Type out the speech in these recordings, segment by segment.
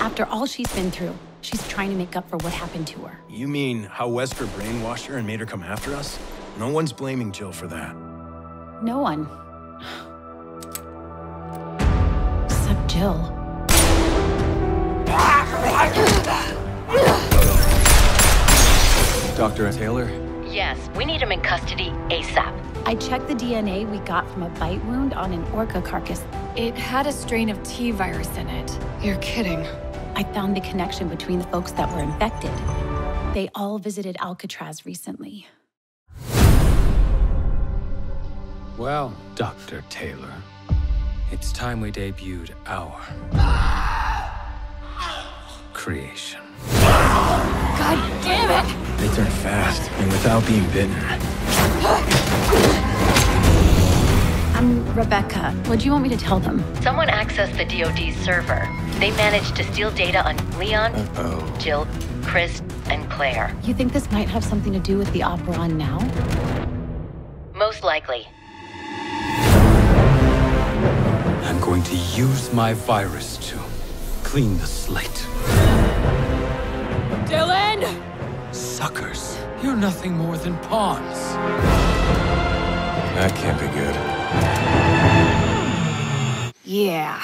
After all she's been through, she's trying to make up for what happened to her. You mean how Wesker brainwashed her and made her come after us? No one's blaming Jill for that. No one. Except Jill. Dr. Taylor? Yes, we need him in custody ASAP. I checked the DNA we got from a bite wound on an orca carcass. It had a strain of T virus in it. You're kidding. I found the connection between the folks that were infected. They all visited Alcatraz recently. Well, Dr. Taylor, it's time we debuted our creation. God damn it! They turn fast and without being bitten. I'm Rebecca. What do you want me to tell them? Someone accessed the DoD's server. They managed to steal data on Leon, Uh-oh. Jill, Chris, and Claire. You think this might have something to do with the Operon now? Most likely. I'm going to use my virus to clean the slate. Dylan! Suckers, you're nothing more than pawns. That can't be good. Yeah.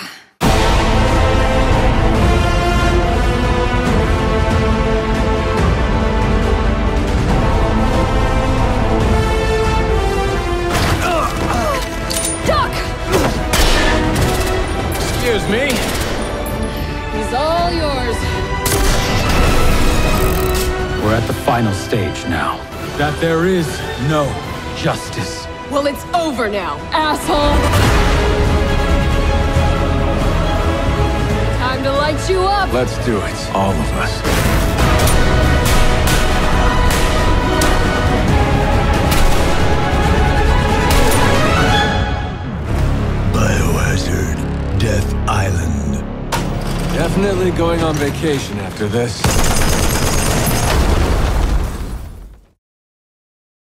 Excuse me? He's all yours. We're at the final stage now. That there is no justice. Well, it's over now, asshole! Time to light you up! Let's do it. All of us. Definitely going on vacation after this.